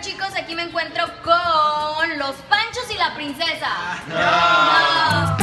chicos, aquí me encuentro con los Panchos y la princesa. No.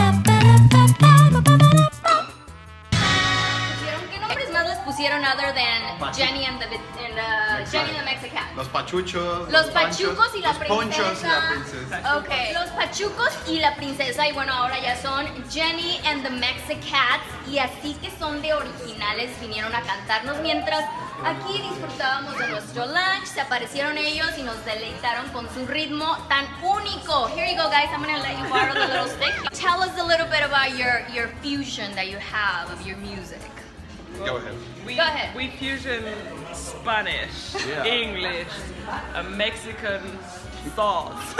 ¿Qué nombres más les pusieron other than Jenny and the, and the- Jenny and the Mexican? Los pachuchos. Los pachucos y la los ponchos y princesa. la princesa. Ok, los pachucos y la princesa y bueno, ahora ya son Jenny and the Mexicats y así que son de originales, vinieron a cantarnos mientras aquí disfrutábamos de nuestro lunch, se aparecieron ellos y nos deleitaron con su ritmo tan único. Here you go guys, I'm gonna let you borrow the little stick. Tell us a little bit about your, your fusion that you have of your music. Go ahead. We, Go ahead. we fusion Spanish, Yeah. English, and Mexican thoughts.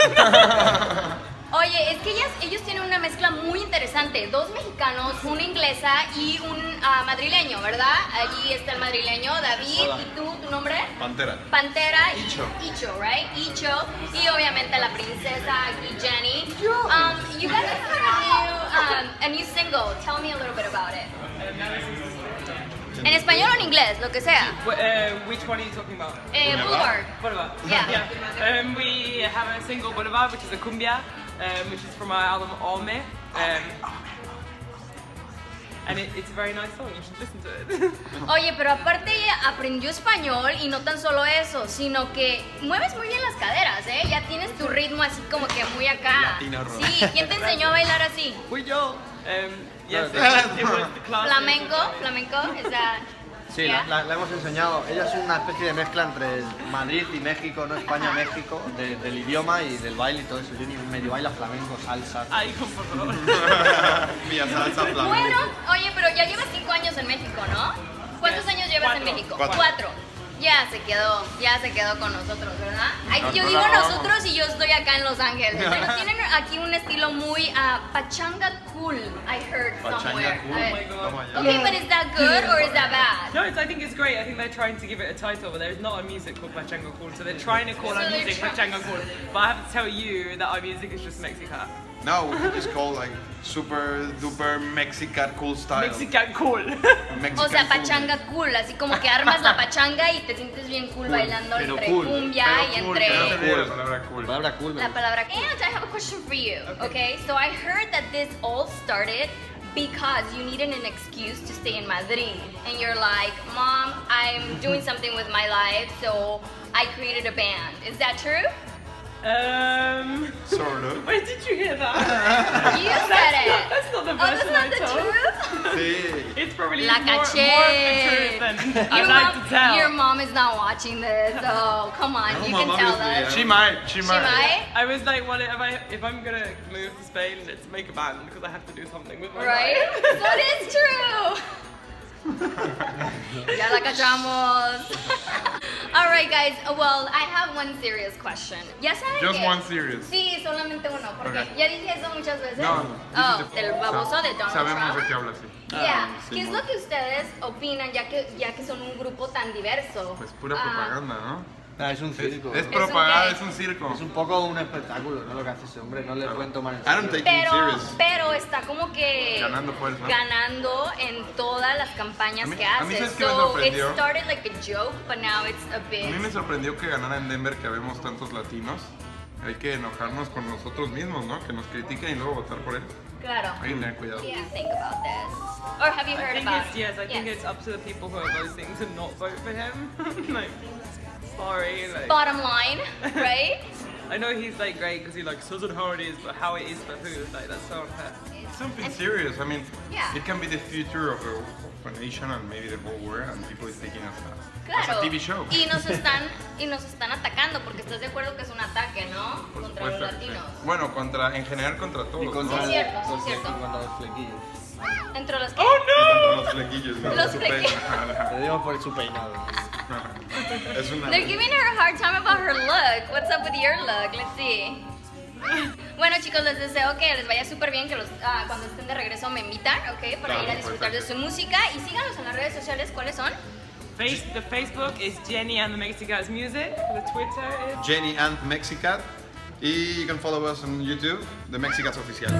Oye, es que ellas, ellos tienen una mezcla muy interesante. Dos mexicanos, una inglesa y un ah, madrileño, ¿verdad? Allí está el madrileño, David. Hola. ¿Y tú, tu nombre? Pantera. Pantera Icho. Icho, right? Icho. Y obviamente la princesa aquí, Jenny. Um, you guys have a new, um, a new single. Tell me a little bit about it. En español o en inglés, lo que sea. Wh- uh, which one are you talking about? Eh, Boulevard. Boulevard. Yeah. Um, we have a single Boulevard, which is a cumbia, um, which is from our album Olme. Um, and it, it's a very nice song. You should listen to it. Oye, pero aparte ella aprendió español y no tan solo eso, sino que mueves muy bien las caderas, ¿eh? Ya tienes tu ritmo así como que muy acá. Latino rock. Sí, ¿quién te enseñó a bailar así? Fui yo. Um, yes, it, was- it was the class. Flamenco, flamenco, is that... Sí, yeah? la, la- la hemos enseñado. Ella es una especie de mezcla entre Madrid y México, no España-México, de- del idioma y del baile y todo eso. Yo ni medio baila flamenco, salsa. Ay, por favor. Mía salsa flamenca. Bueno, oye, pero ya llevas cinco años en México, ¿no? ¿Cuántos Yes. años llevas en Cuatro. México? Cuatro. Ya se quedó, ya se quedó con nosotros, ¿verdad? Ay, No, yo no digo nosotros y yo estoy acá en Los Ángeles. Pero tienen aquí un estilo muy ah, pachanga cool, I heard Pachanga somewhere. cool. Oh my God. Okay, but is that good or is that bad? No, it's, I think it's great. I think they're trying to give it a title, but there's not a music called Pachanga Cool, so they're trying to call So our music Pachanga Cool. But I have to tell you that our music is just Mexican. No, it's called like super duper Mexican cool style. Mexican Cool. Mexican O sea, cool. pachanga cool, así como que armas la pachanga y te sientes bien cool, bailando pero entre cool, cumbia Pero y cool, entre... pero no se olvide la palabra cool. La Palabra cool. La gusta. palabra. And I have a question for you. Okay. So I heard that this all started because you needed an excuse to stay in Madrid, and you're like, Mom, I'm doing something with my life, so I created a band. Is that true? Um. Sort of. Where did you hear that? You said it. That's not the Oh, that's version not I the told. truth. It's probably La more, more of the truth than I Your like to tell. your mom is not watching this, so come on, No, you can tell obviously, us. She might. She She might. might, I was like, well, if, I, if I'm gonna move to Spain, let's make a band because I have to do something with my right? life. That is true. Ya la cachamos. All right, guys. Well, I have one serious question. Ya saben Just que- one serious. Sí, solamente uno, porque Okay. ya dije eso muchas veces. No, no. Oh, del baboso de Donald Sabemos Trump. de qué hablas, sí. Yeah. Ah, ¿Qué es sí, lo que ustedes opinan ya que ya que son un grupo tan diverso? Pues pura Ah, propaganda, ¿no? Ah, es un Es, circo. es un propaganda, es un circo. Es un poco un espectáculo, ¿no? Lo que hace ese hombre, no le pueden tomar en I don't serio. Pero, pero está como que Ganando fuerza. ganando en todas las campañas A mí- que a hace. mí, ¿sabes qué me so it sorprendió? started like a joke, but now it's a A bit. mí me sorprendió que ganara en Denver que habemos tantos latinos. Hay que enojarnos con nosotros mismos, ¿no? Que nos critiquen y luego votar por él. Claro. Hay que tener cuidado. What do you think about this? Or have you I heard think about it's yes. I think Yes. it's up to the people who are voting to not vote for him. like, sorry. Like, Bottom line, right? I know he's like great because he like says it how it is, but how it is for who? Like that's so unfair. Something serious. I mean, Yeah. it can be the future of a, of a nation and maybe the whole world, and people is taking us as, as Claro. a TV show. Y nos están y nos están atacando porque estás de acuerdo que es un ataque, ¿no? Por Contra los supuesto sí. latinos. Bueno, contra, en general contra todos. Y contra, ¿no? Sí, el- cierto, sí, los cierto. contra los flequillos. Entre los que Oh Contra los flequillos. ¿no? Los Su flequillos. Te digo por su peinado. Es una. They're giving her a hard time about her look. What's up with your look? Let's see. Bueno chicos, les deseo que les vaya súper bien, que los, ah, cuando estén de regreso me invitan, ¿ok? Para Claro, ir a disfrutar de su música y síganos en las redes sociales, ¿cuáles son? Face, the Facebook is Jenny and the Mexicats Music. The Twitter is. Jenny and Mexicat. Y you can follow us on YouTube, The Mexicats Oficial.